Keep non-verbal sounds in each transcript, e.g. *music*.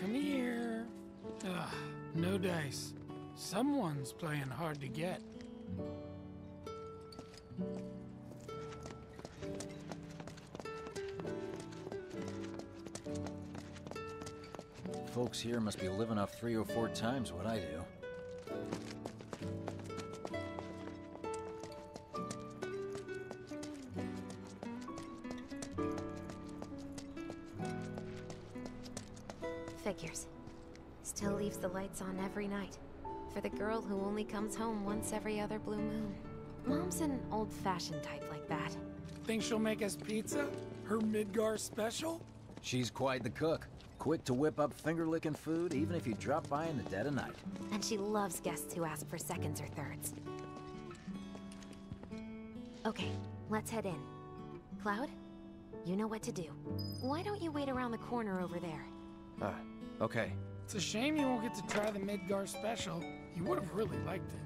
Come here. No dice. Someone's playing hard to get. Folks here must be living off three or four times what I do. Figures. Still leaves the lights on every night. For the girl who only comes home once every other blue moon. Mom's an old-fashioned type like that. Think she'll make us pizza? Her Midgar special? She's quite the cook. Quick to whip up finger-licking food, even if you drop by in the dead of night. And she loves guests who ask for seconds or thirds. Okay, let's head in. Cloud, you know what to do. Why don't you wait around the corner over there? Ah, okay. It's a shame you won't get to try the Midgar special. You would have really liked it.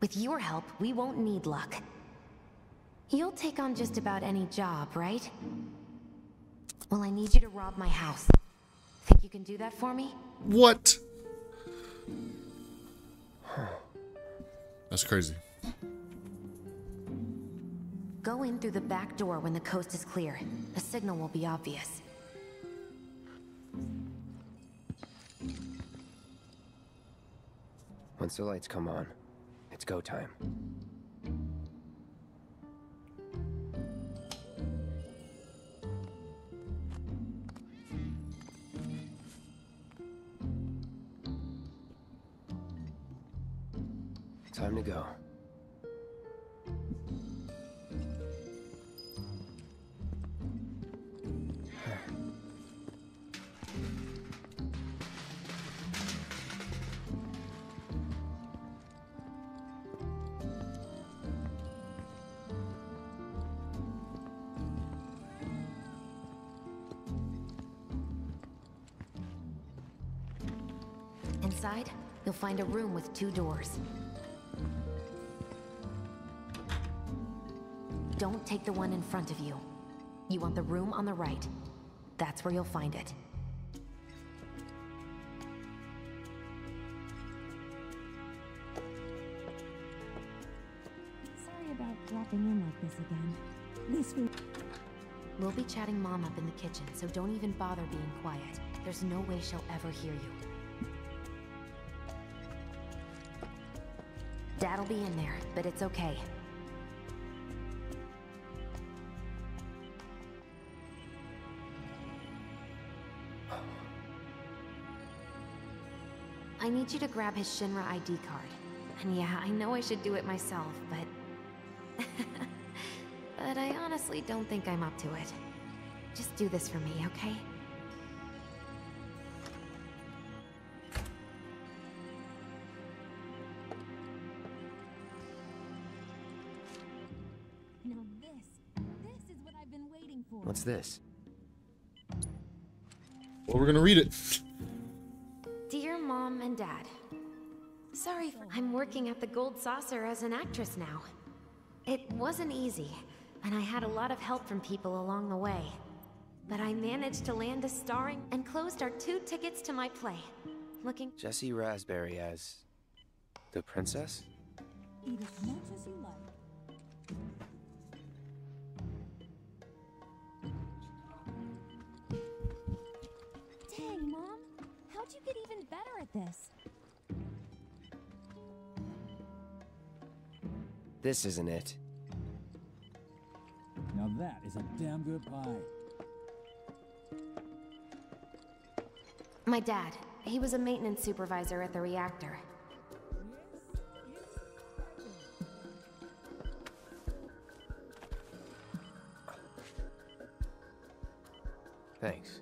With your help, we won't need luck. You'll take on just about any job, right? Well, I need you to rob my house. Think you can do that for me? What? That's crazy. Go in through the back door when the coast is clear. The signal will be obvious. Once the lights come on, it's go time. Find a room with two doors. Don't take the one in front of you. You want the room on the right. That's where you'll find it. Sorry about dropping in like this again. Least we... We'll be chatting Mom up in the kitchen, so don't even bother being quiet. There's no way she'll ever hear you. Dad'll be in there, but it's okay. I need you to grab his Shinra ID card. And yeah, I know I should do it myself, but... *laughs* but I honestly don't think I'm up to it. Just do this for me, okay? What's this? Well, we're gonna read it. Dear Mom and Dad, Sorry, I'm working at the Gold Saucer as an actress now. It wasn't easy, and I had a lot of help from people along the way. But I managed to land a starring and closed our two tickets to my play. Looking Jessie Rasberry as the princess? Eat as much as you like. Dang, Mom! How'd you get even better at this? This isn't it. Now that is a damn good pie. My dad. He was a maintenance supervisor at the reactor. Thanks.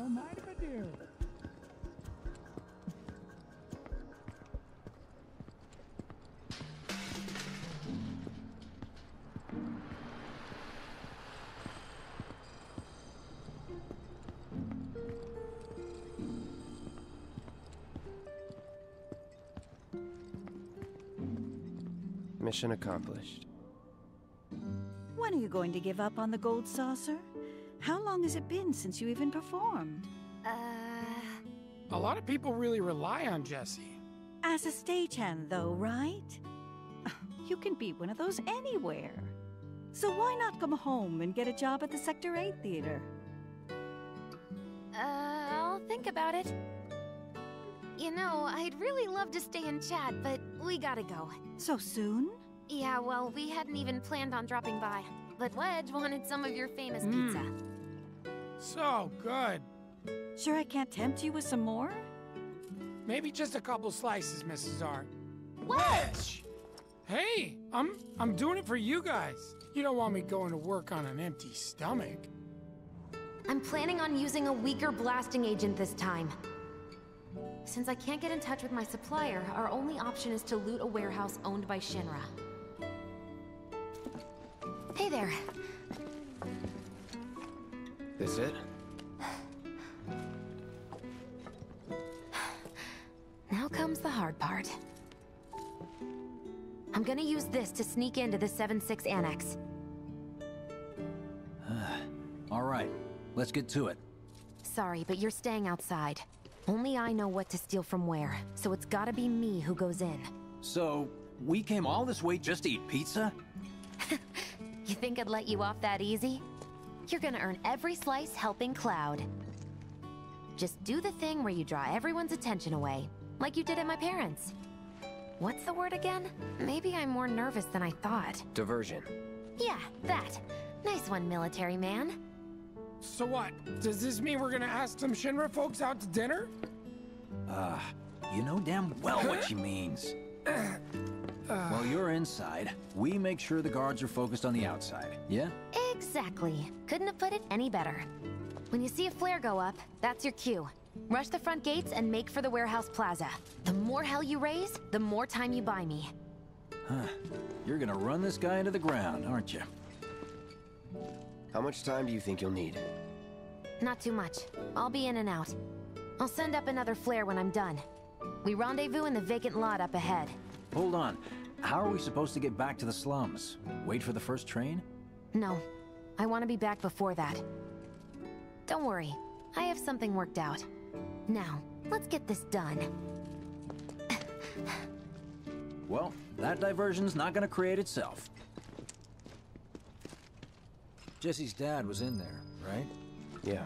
Don't mind if I do. Mission accomplished. When are you going to give up on the gold saucer? How long has it been since you even performed? Uh... A lot of people really rely on Jessie. As a stagehand, though, right? *laughs* You can be one of those anywhere. So why not come home and get a job at the Sector 8 Theater? Uh, I'll think about it. You know, I'd really love to stay and chat, but we gotta go. So soon? Yeah, well, we hadn't even planned on dropping by. But Wedge wanted some of your famous pizza. So good. Sure I can't tempt you with some more? Maybe just a couple slices, Mrs. R. Wedge! Hey, I'm I'm doing it for you guys. You don't want me going to work on an empty stomach. I'm planning on using a weaker blasting agent this time. Since I can't get in touch with my supplier, our only option is to loot a warehouse owned by Shinra. Hey there. This it? Now comes the hard part. I'm gonna use this to sneak into the 7-6 Annex. *sighs* All right, let's get to it. Sorry, but you're staying outside. Only I know what to steal from where, so it's gotta be me who goes in. So, we came all this way just to eat pizza? *laughs* You think I'd let you off that easy? You're gonna earn every slice helping Cloud. Just do the thing where you draw everyone's attention away, like you did at my parents'. What's the word again? Maybe I'm more nervous than I thought. Diversion. Yeah, that. Nice one, military man. So what? Does this mean we're gonna ask some Shinra folks out to dinner? Uh, you know damn well what she means. *clears throat* While you're inside, we make sure the guards are focused on the outside, yeah? Exactly. Couldn't have put it any better. When you see a flare go up, that's your cue. Rush the front gates and make for the warehouse plaza. The more hell you raise, the more time you buy me. Huh. You're gonna run this guy into the ground, aren't you? How much time do you think you'll need? Not too much. I'll be in and out. I'll send up another flare when I'm done. We rendezvous in the vacant lot up ahead. Hold on. How are we supposed to get back to the slums? Wait for the first train? No, I want to be back before that. Don't worry, I have something worked out. Now, let's get this done. Well, that diversion's not gonna create itself. Jessie's dad was in there, right? Yeah.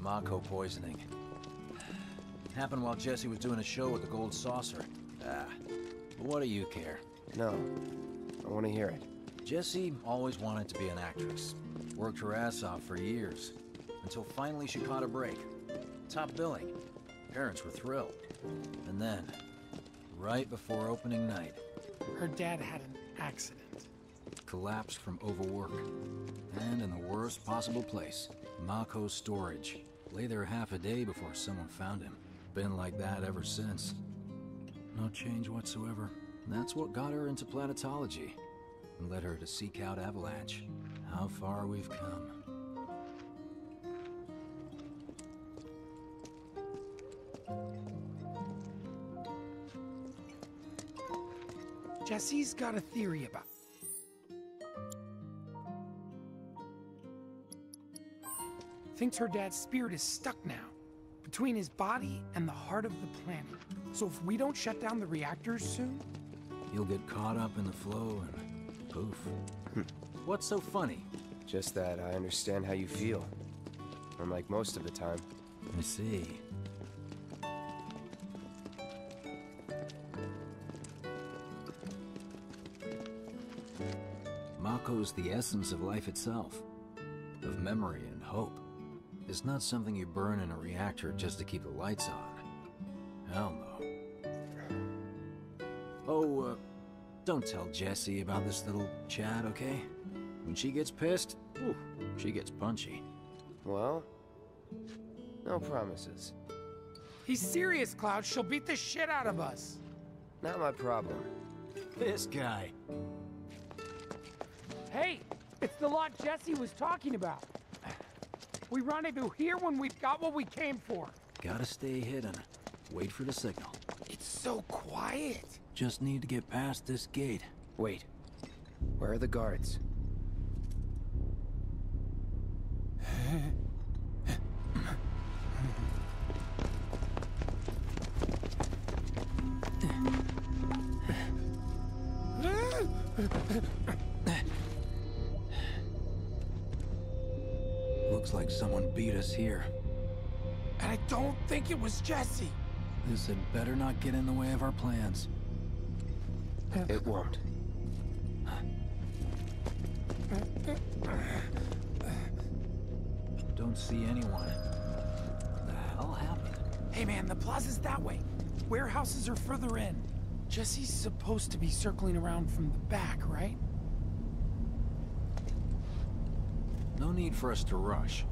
Mako poisoning. Happened while Jessie was doing a show with the Gold Saucer. Ah, but what do you care? No. I want to hear it. Jessie always wanted to be an actress. Worked her ass off for years. Until finally she caught a break. Top billing. Parents were thrilled. And then, right before opening night, Her dad had an accident. collapsed from overwork. And in the worst possible place, Mako's storage. Lay there half a day before someone found him. Been like that ever since. No change whatsoever. That's what got her into planetology. And led her to seek out Avalanche. How far we've come. Jessie's got a theory about. Thinks her dad's spirit is stuck now, between his body and the heart of the planet. So if we don't shut down the reactors soon, He'll get caught up in the flow and poof. What's so funny? Just that I understand how you feel. Unlike most of the time. I see. Mako's the essence of life itself, of memory and hope. It's not something you burn in a reactor just to keep the lights on. Hell no. Don't tell Jessie about this little chat, okay? When she gets pissed, ooh, she gets punchy. Well, No promises. He's serious, Cloud. She'll beat the shit out of us. Not my problem. This guy. Hey, it's the lot Jessie was talking about. We rendezvous here when we've got what we came for. Gotta stay hidden. Wait for the signal. It's so quiet. Just need to get past this gate. Wait. Where are the guards? Looks like someone beat us here. And I don't think it was Jessie. This had better not get in the way of our plans. It won't. Don't see anyone. What the hell happened? Hey man, the plaza's that way. Warehouses are further in. Jessie's supposed to be circling around from the back, right? No need for us to rush.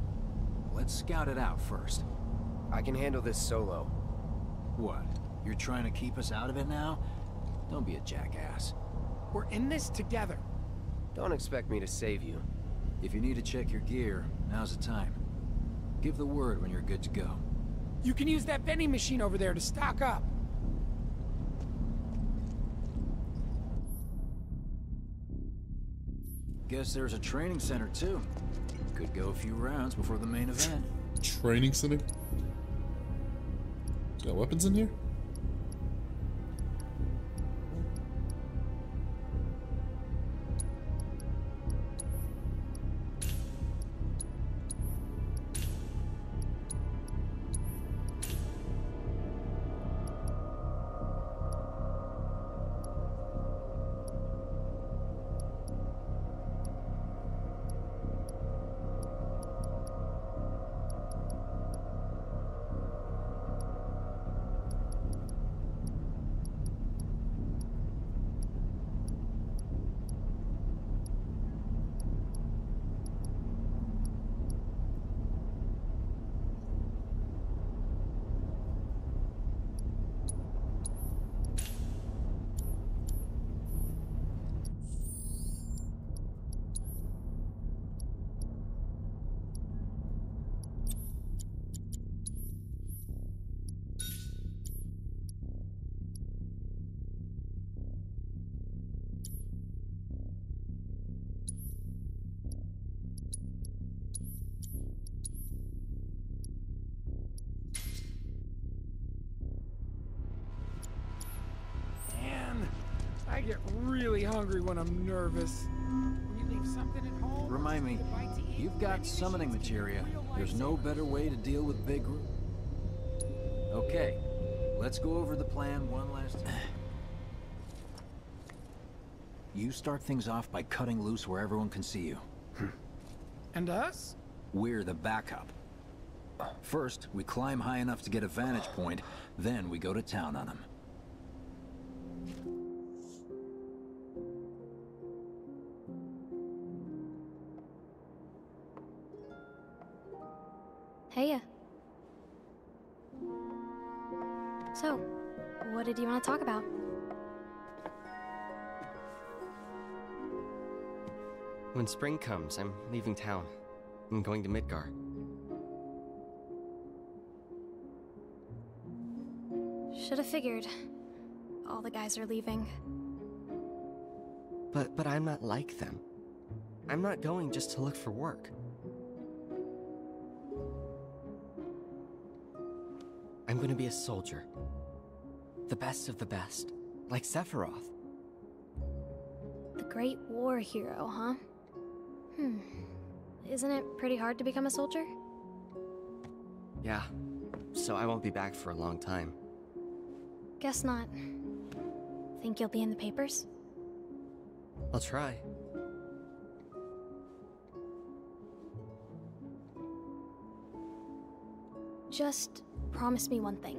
Let's scout it out first. I can handle this solo. What? You're trying to keep us out of it now? Don't be a jackass. We're in this together. Don't expect me to save you. If you need to check your gear, now's the time. Give the word when you're good to go. You can use that vending machine over there to stock up. Guess there's a training center too. Could go a few rounds before the main event. Training center? Got weapons in here? Get really hungry when I'm nervous. You leave something at home, Remind me, just get a bite to eat, you've got summoning materia. There's no better way to deal with big... Room. Okay, let's go over the plan one last time. *sighs* You start things off by cutting loose where everyone can see you. Hmm. And us? We're the backup. First, we climb high enough to get a vantage point, then we go to town on them. Talk about? When spring comes, I'm leaving town. I'm going to Midgar. Should have figured. All the guys are leaving. But but I'm not like them. I'm not going just to look for work. I'm going to be a soldier. The best of the best, like Sephiroth. The Great War hero, huh? Hmm. Isn't it pretty hard to become a soldier? Yeah. So I won't be back for a long time. Guess not. Think you'll be in the papers? I'll try. Just promise me one thing.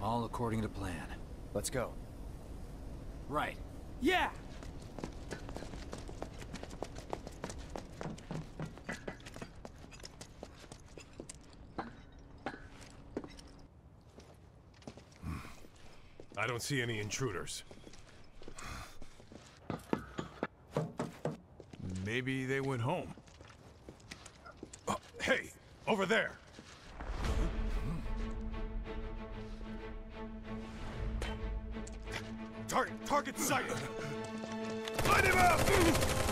All according to plan. Let's go. Right. Yeah! I don't see any intruders. Maybe they went home. Uh, hey, over there! Target sighted! Light him up!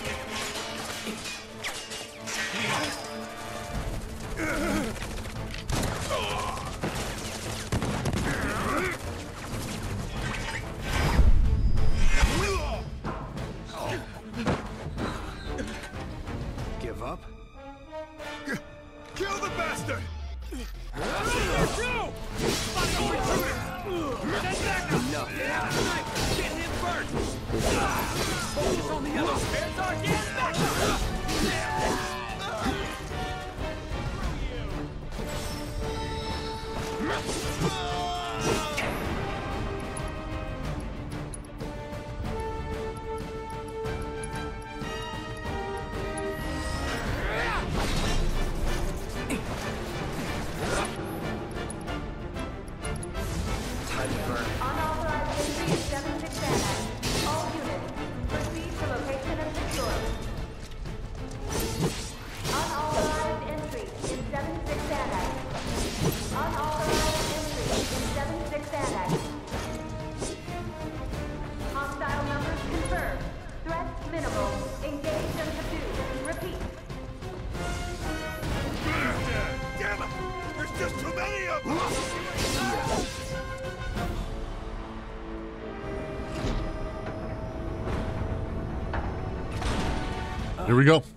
Here we go.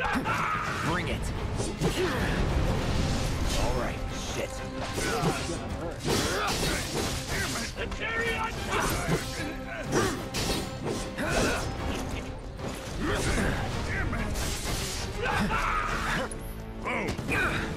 Bring it. All right, shit. Damn it! Boom!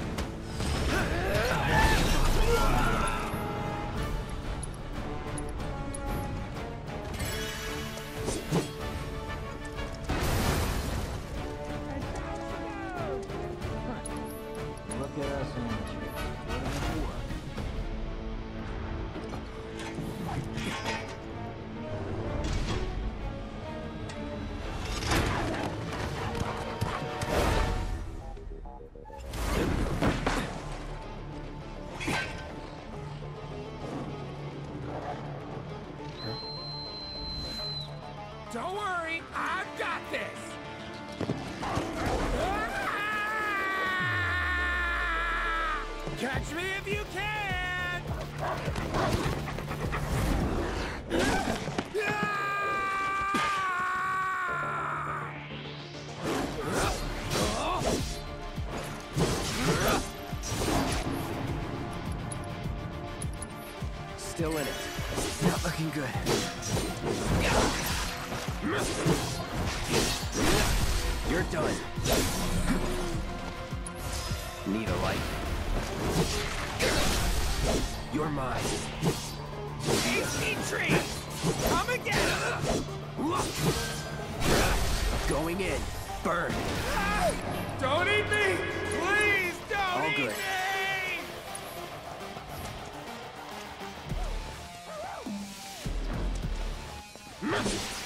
Time to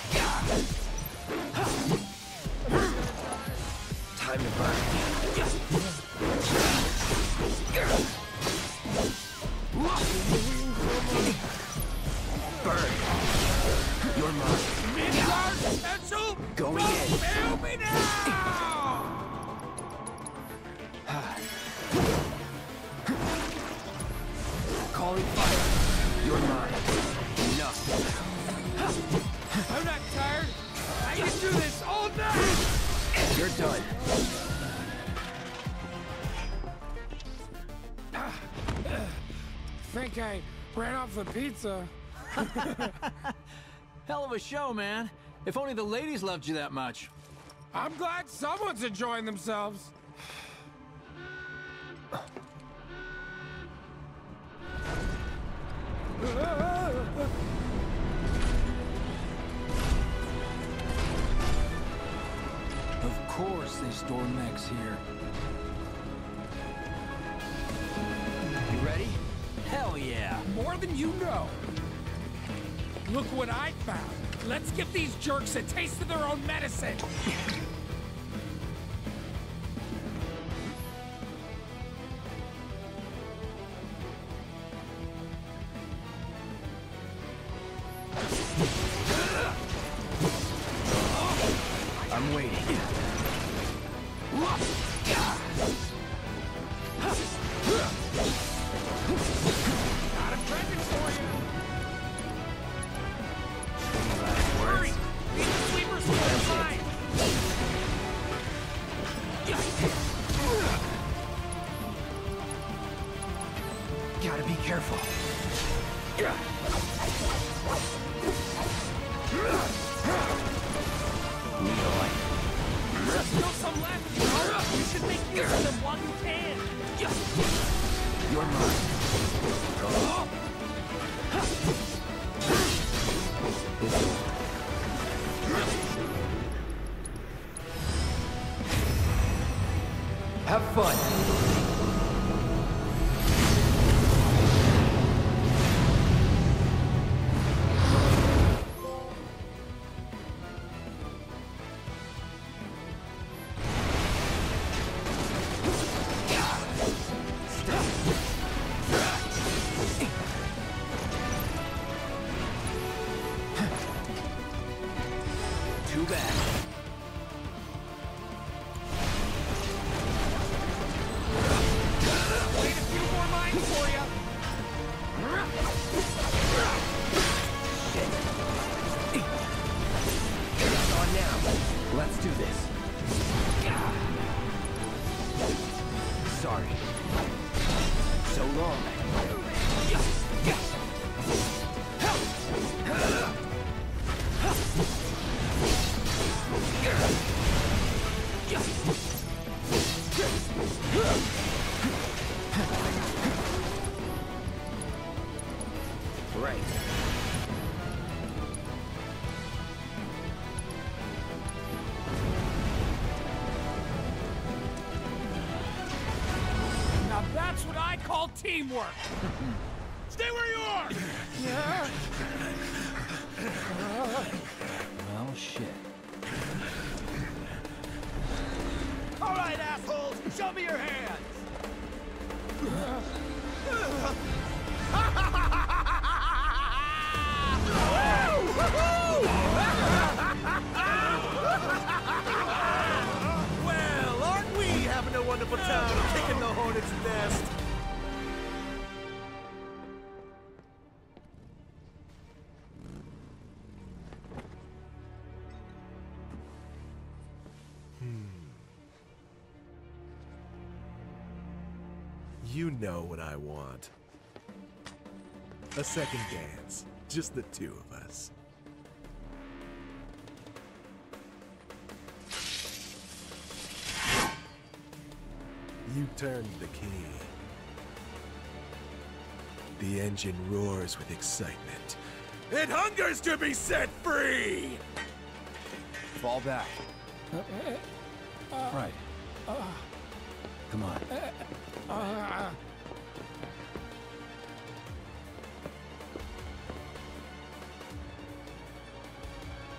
ran off pizza. *laughs* Hell of a show, man. If only the ladies loved you that much. I'm glad someone's enjoying themselves. Of course they store mechs here. Yeah! More than you know. Look what I found. Let's give these jerks a taste of their own medicine. *laughs* careful. There's still some left? You should make use of them while you can. You're mine. Have fun. Teamwork. You know what I want. A second dance. Just the two of us. You turned the key. The engine roars with excitement. It hungers to be set free! Fall back. Uh, uh, uh, right. Come on.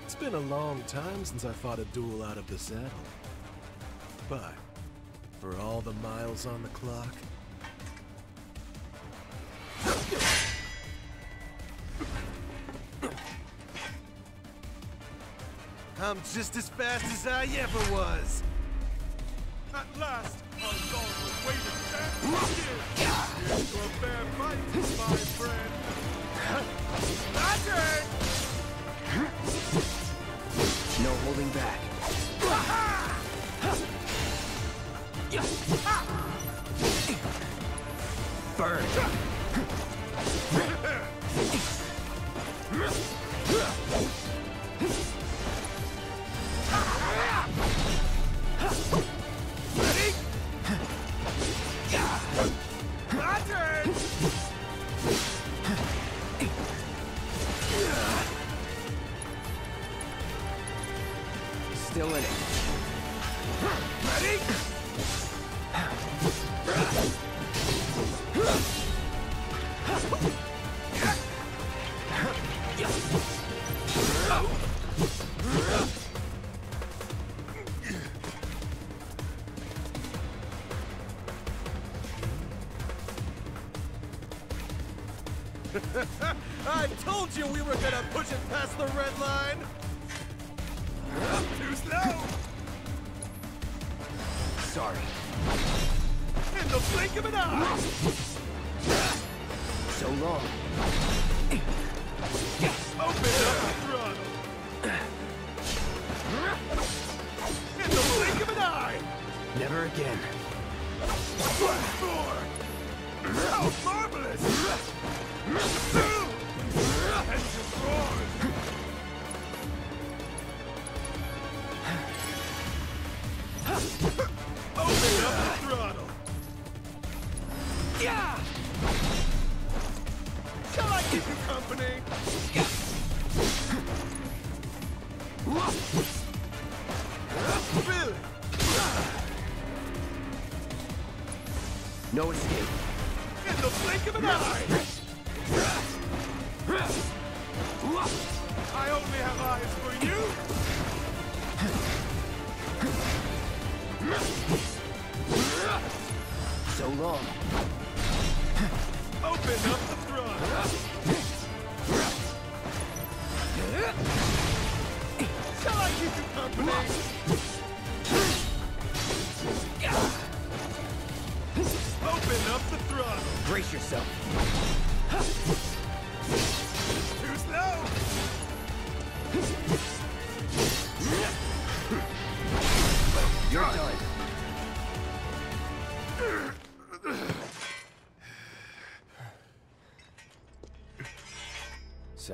It's been a long time since I fought a duel out of the saddle. But, for all the miles on the clock, I'm just as fast as I ever was. At last, No holding back. Burn. No escape. In the blink of an eye! I only have eyes for you! So long. Open up the throttle! Shall I keep you company?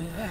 Okay,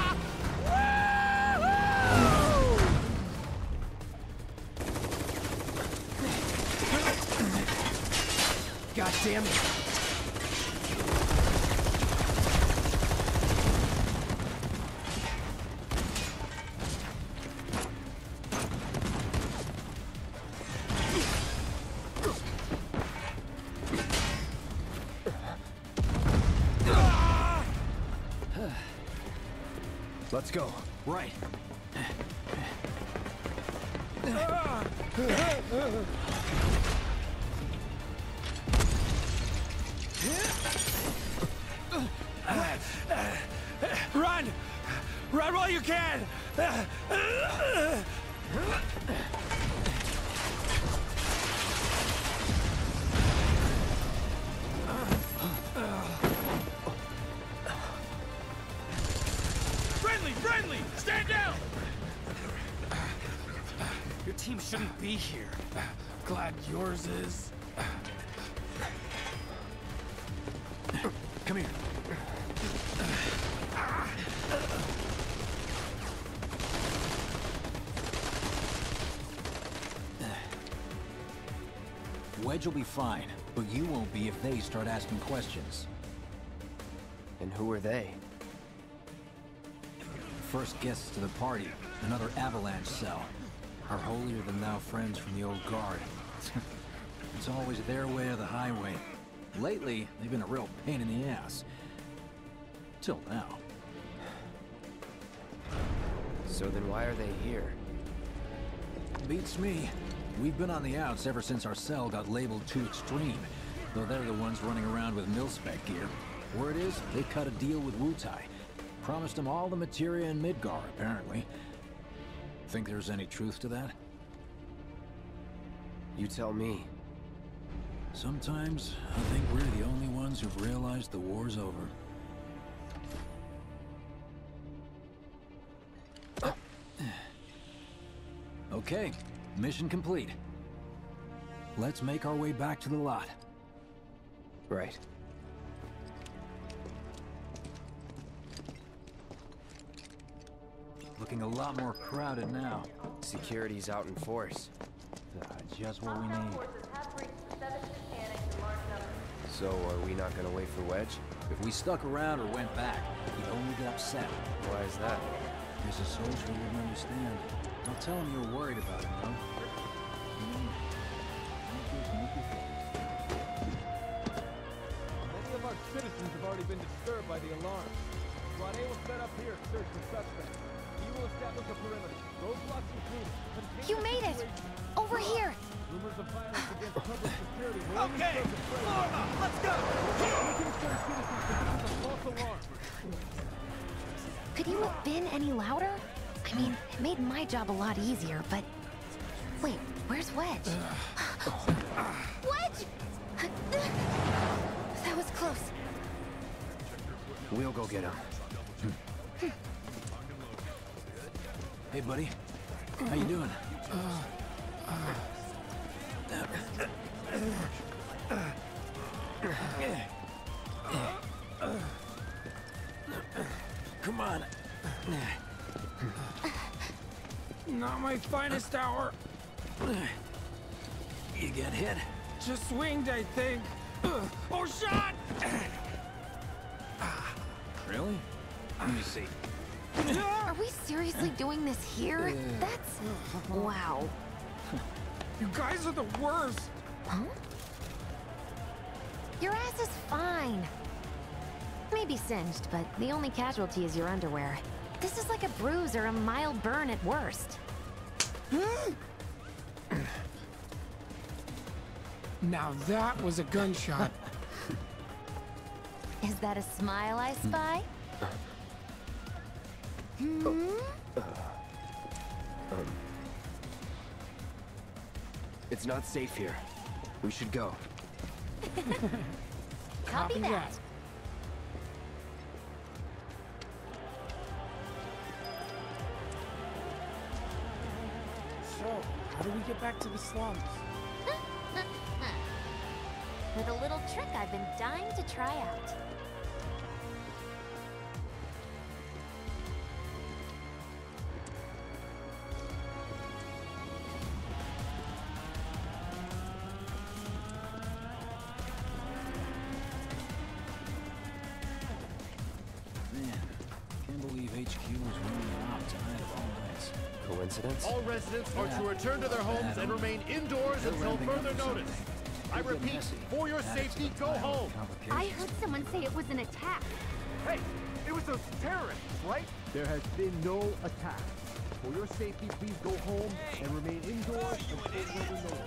God damn it. Yours is. Come here. Wedge will be fine, but you won't be if they start asking questions. And who are they? First guests to the party, another Avalanche cell. Our holier-than-thou friends from the old guard. It's always their way or the highway. Lately, they've been a real pain in the ass. Till now. So then why are they here? Beats me. We've been on the outs ever since our cell got labeled too extreme. Though they're the ones running around with mil-spec gear. Word is, they cut a deal with Wutai. Promised them all the materia in Midgar, apparently. Think there's any truth to that? You tell me. Sometimes, I think we're the only ones who've realized the war's over. *clears throat* Okay, mission complete. Let's make our way back to the lot. Right. Looking a lot more crowded now. Security's out in force. Just what we need. So, are we not gonna wait for Wedge? If we stuck around or went back, he'd only get upset. Why is that? He's a soldier who wouldn't understand. Don't tell him you're worried about him, though. Many of our citizens have already been disturbed by the alarm. Squad A will set up here to search for suspects. You will establish a perimeter. Roadblocks included. Contain You made it! Over here! Rumors of violence against *laughs* public security will only Okay, serve to let's go! We concern citizens that this is a false alarm. Could you have been any louder? I mean, it made my job a lot easier, but... Wait, where's Wedge? *sighs* Wedge! *sighs* That was close. We'll go get him. Hmm. Hey, buddy. How you doing? Uh, uh, Come on. Not my finest hour. You get hit? Just swinged, I think. Oh, shot! Really? Let me see. Are we seriously doing this here? That's... Wow. You guys are the worst. Huh? Your ass is fine. Maybe singed, but the only casualty is your underwear. This is like a bruise or a mild burn at worst. *clears throat* Now that was a gunshot. *laughs* *laughs* Is that a smile I spy? *laughs* Hmm? It's not safe here. We should go. *laughs* Copy that. So, how do we get back to the slums? *laughs* With a little trick I've been dying to try out. Are to return to their homes and remain indoors until further notice. I repeat, for your safety, go home. I heard someone say it was an attack. Hey, it was those terrorists, right? There has been no attack. For your safety, please go home and remain indoors until further notice.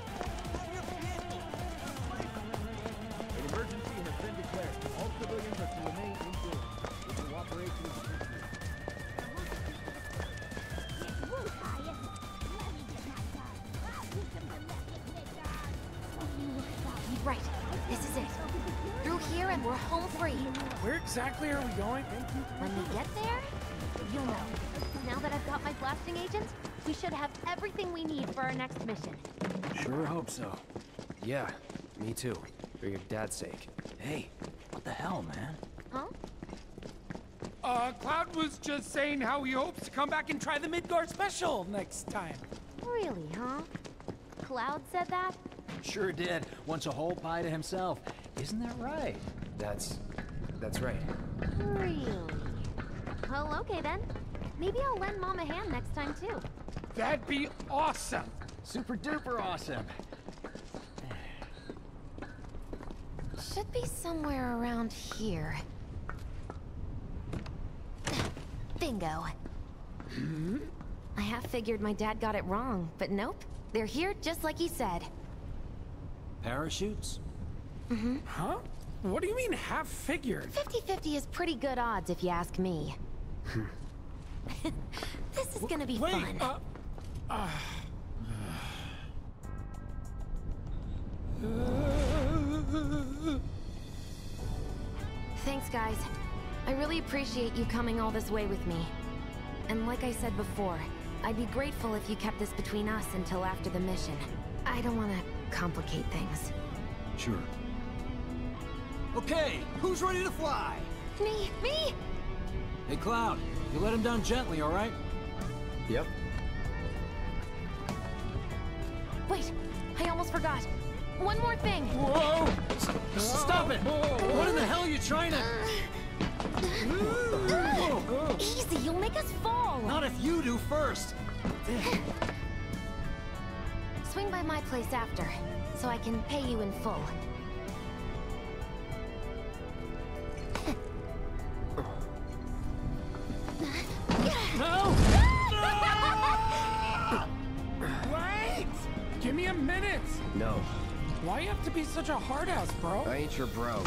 An emergency has been declared. All civilians are to remain indoors. Your cooperation is exactly are we going? When we get there, you'll know. Now that I've got my blasting agent, we should have everything we need for our next mission. Sure hope so. Yeah, me too. For your dad's sake. Hey, what the hell, man? Huh? Uh, Cloud was just saying how he hopes to come back and try the Midgar special next time. Really, huh? Cloud said that? Sure did. Wants a whole pie to himself. Isn't that right? That's... that's right. Really? Well, okay then. Maybe I'll lend Mom a hand next time too. That'd be awesome. Super duper awesome. Should be somewhere around here. Bingo. Hmm? I half figured my dad got it wrong, but nope. They're here just like he said. Parachutes? Mm-hmm. Huh? What do you mean half figured? 50-50 is pretty good odds if you ask me. *laughs* this is gonna be Wait, fun. uh, uh, Thanks, guys. I really appreciate you coming all this way with me. And like I said before, I'd be grateful if you kept this between us until after the mission. I don't want to complicate things. Sure. Okay, who's ready to fly? Me! Me! Hey, Cloud, you let him down gently, all right? Yep. Wait, I almost forgot. One more thing. Whoa! Stop it! What in the hell are you trying to... *sighs* Easy, you'll make us fall. Not if you do first. *sighs* Swing by my place after, so I can pay you in full. Such a hard ass, bro? I ain't your bro.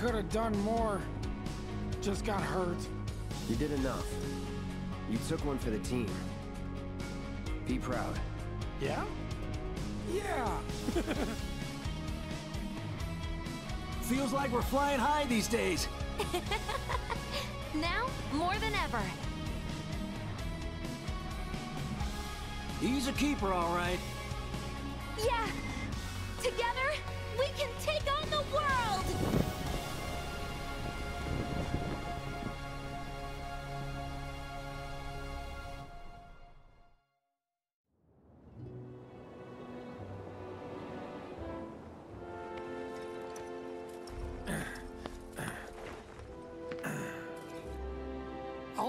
Could have done more. Just got hurt. You did enough. You took one for the team. Be proud. Yeah? Yeah. *laughs* Feels like we're flying high these days. *laughs* now, more than ever. He's a keeper, all right. Yeah!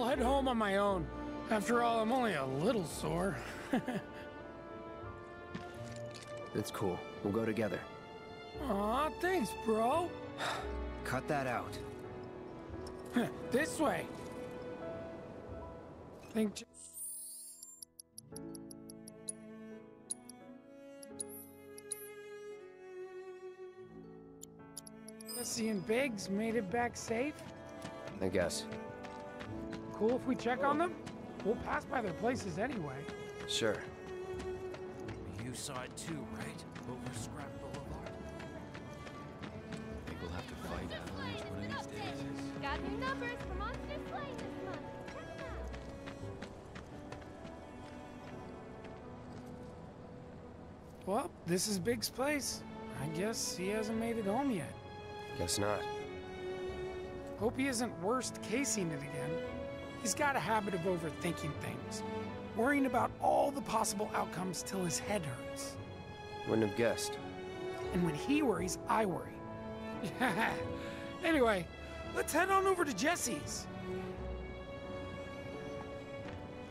I'll head home on my own. After all, I'm only a little sore. *laughs* It's cool. We'll go together. Aw, thanks, bro. *sighs* Cut that out. *laughs* this way. Think. Jessie and Biggs made it back safe. I guess. Cool if we check on them? We'll pass by their places anyway. Sure. You saw it too, right? Over Scrap Boulevard. Think we'll have to fight Avalanche one of these days. Got new numbers for Monster Slaying this month. Check 'em out. Well, this is Biggs' place. I guess he hasn't made it home yet. Guess not. Hope he isn't worst casing it again. He's got a habit of overthinking things, worrying about all the possible outcomes till his head hurts. Wouldn't have guessed. And when he worries, I worry. *laughs* anyway, let's head on over to Jessie's.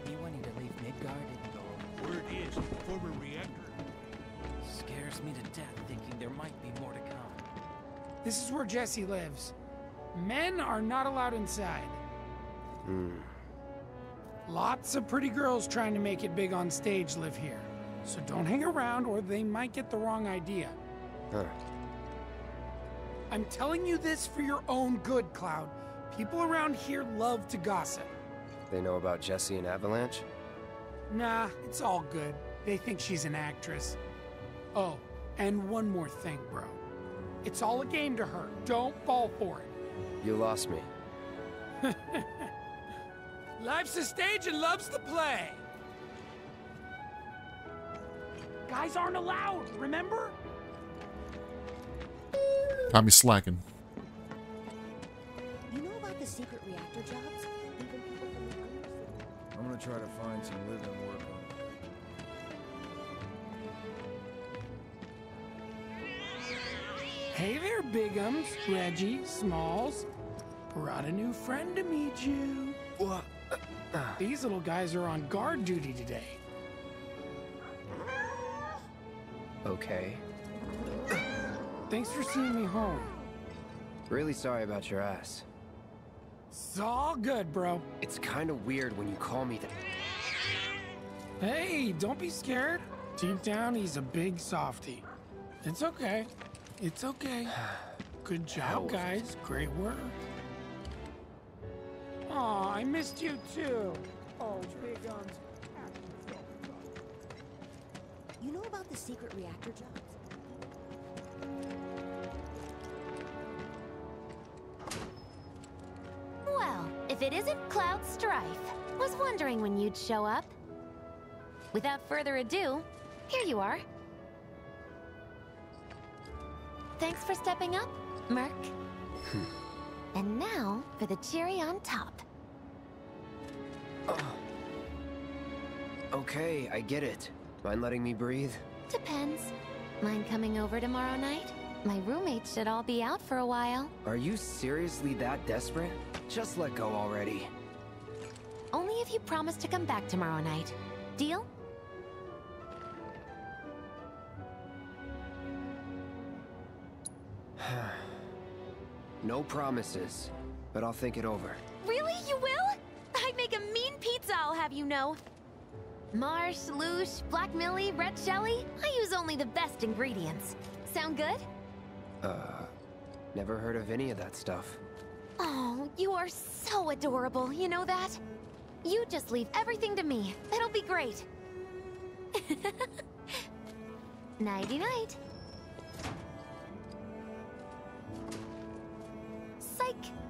You wanting to leave Midgar? Word is, the former reactor. Scares me to death thinking there might be more to come. This is where Jessie lives. Men are not allowed inside. Hmm. Lots of pretty girls trying to make it big on stage live here. So don't hang around or they might get the wrong idea. Huh. I'm telling you this for your own good, Cloud. People around here love to gossip. They know about Jessie and Avalanche? Nah, it's all good. They think she's an actress. Oh, and one more thing, bro. It's all a game to her. Don't fall for it. You lost me. *laughs* Life's a stage and love's to play. Guys aren't allowed, remember? Got me slacking. You know about the secret reactor jobs? Even people from the undercity. I'm gonna try to find some living work on Hey there, Bigums, Reggie, Smalls. Brought a new friend to meet you. What? These little guys are on guard duty today. Okay. Thanks for seeing me home. Really sorry about your ass. It's all good, bro. It's kind of weird when you call me that. Hey, don't be scared. Deep down, he's a big softy. It's okay. It's okay. *sighs* Good job, guys. Great work. Aw, I missed you too. Oh, Bigums. You know about the secret reactor jobs? Well, if it isn't Cloud Strife, was wondering when you'd show up. Without further ado, here you are. Thanks for stepping up, Merc. Hmm. And now for the cherry on top. Uh, okay, I get it. Mind letting me breathe? Depends. Mind coming over tomorrow night? My roommates should all be out for a while. Are you seriously that desperate? Just let go already. Only if you promise to come back tomorrow night. Deal? No promises, but I'll think it over. Really? You will? I'd make a mean pizza, I'll have you know. Marsh, Loosh, Black Millie, Red Shelly, I use only the best ingredients. Sound good? Uh, never heard of any of that stuff. Oh, you are so adorable, you know that? You just leave everything to me. It'll be great. *laughs* Nighty-night. Psych.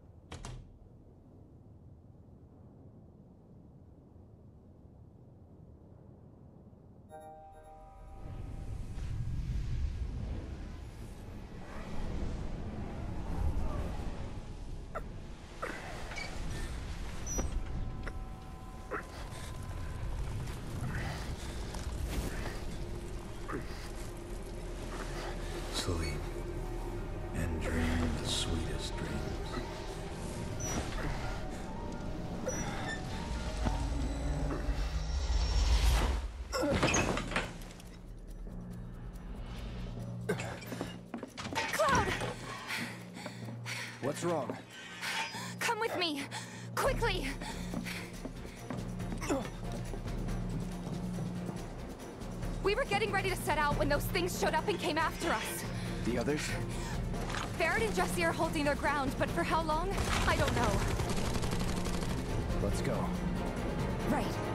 What's wrong? Come with me! Quickly! We were getting ready to set out when those things showed up and came after us. The others? Barret and Jessie are holding their ground, but for how long? I don't know. Let's go. Right.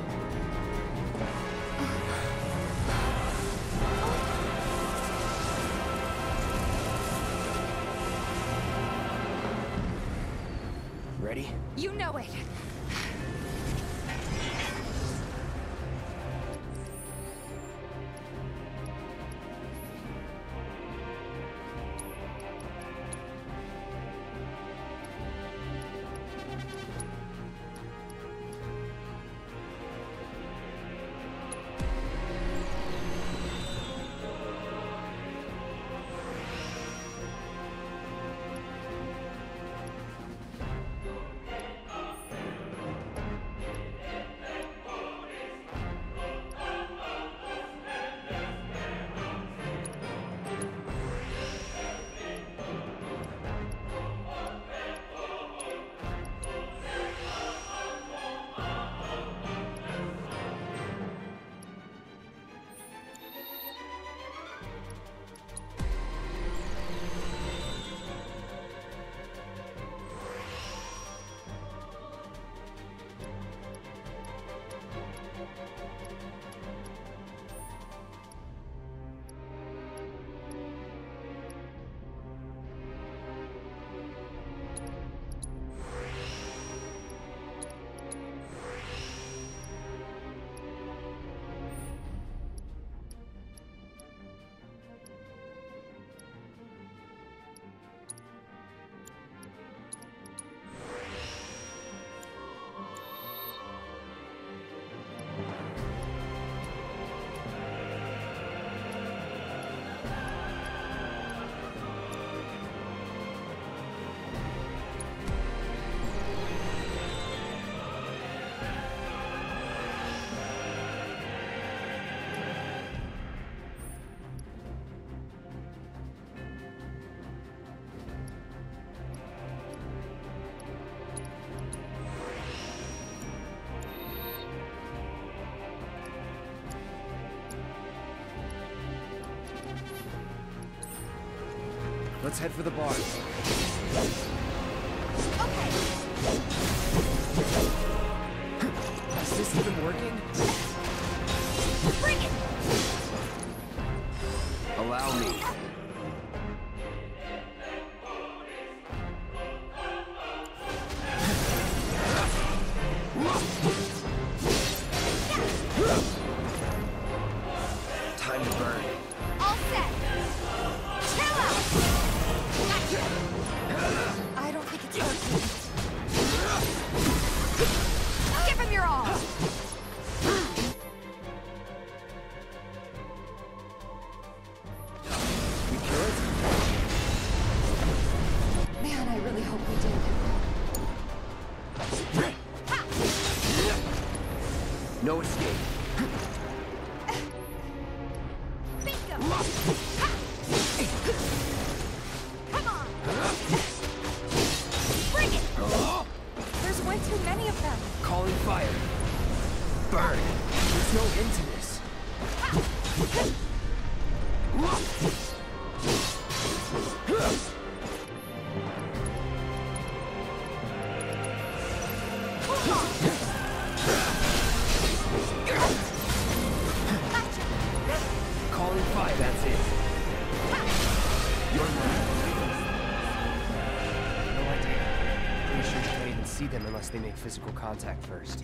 Let's head for the bar. Is they make physical contact first.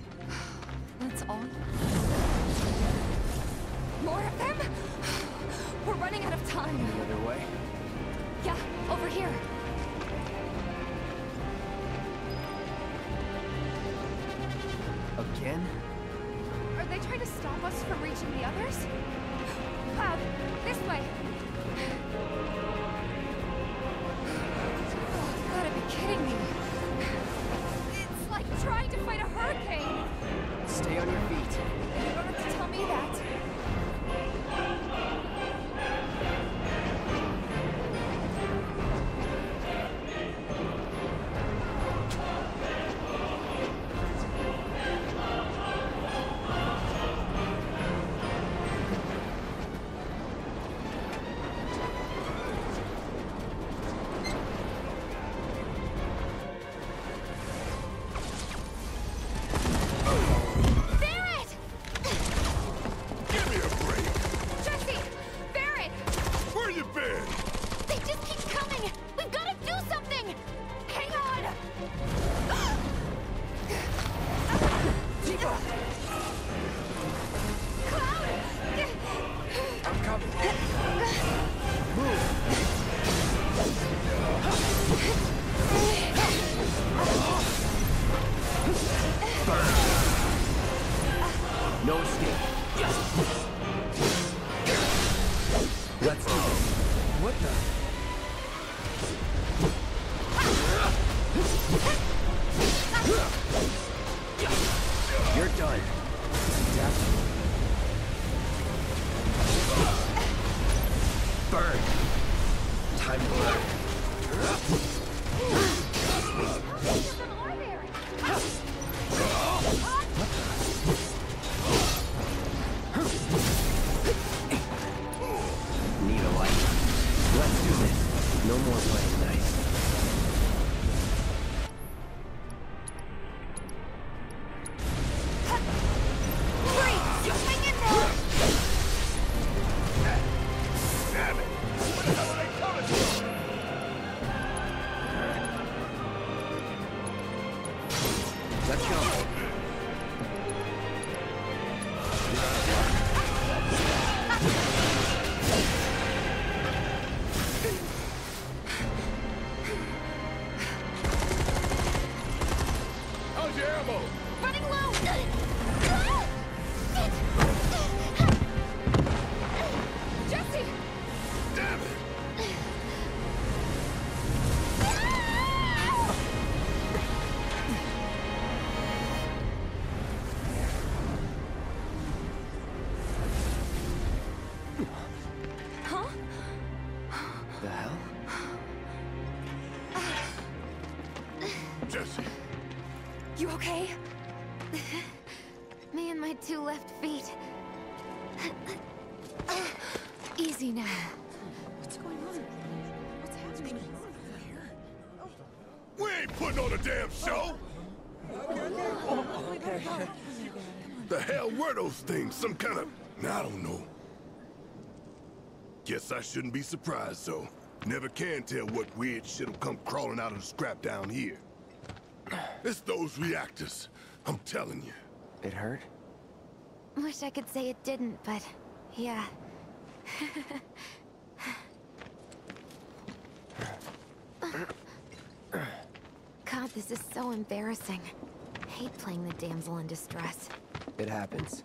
Were those things? Some kind of... I don't know. Guess I shouldn't be surprised, though. Never can tell what weird shit'll come crawling out of the scrap down here. *sighs* It's those reactors. I'm telling you. It hurt? Wish I could say it didn't, but yeah. *laughs* God, this is so embarrassing. hate playing the damsel in distress. It happens.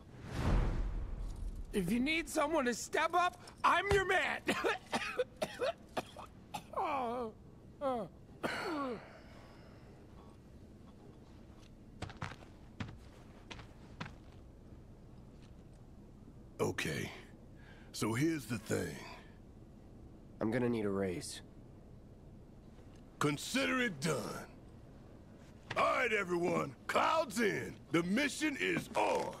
If you need someone to step up, I'm your man. oh, *coughs* oh. Okay, so here's the thing. I'm gonna need a raise. Consider it done. All right, everyone, clouds in. The mission is on.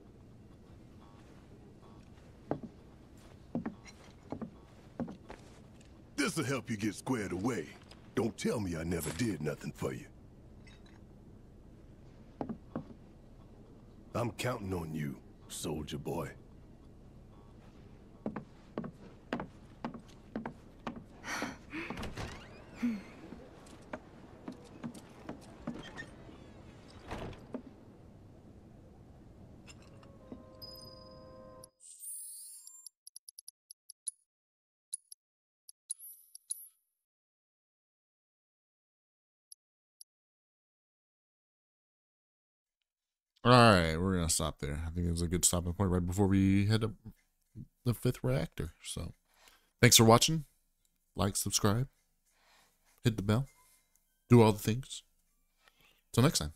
This'll help you get squared away. Don't tell me I never did nothing for you. I'm counting on you, soldier boy. All right, we're gonna stop there. I think it's a good stopping point right before we head up the fifth reactor. So, thanks for watching. Like, subscribe, hit the bell, do all the things. Till next time.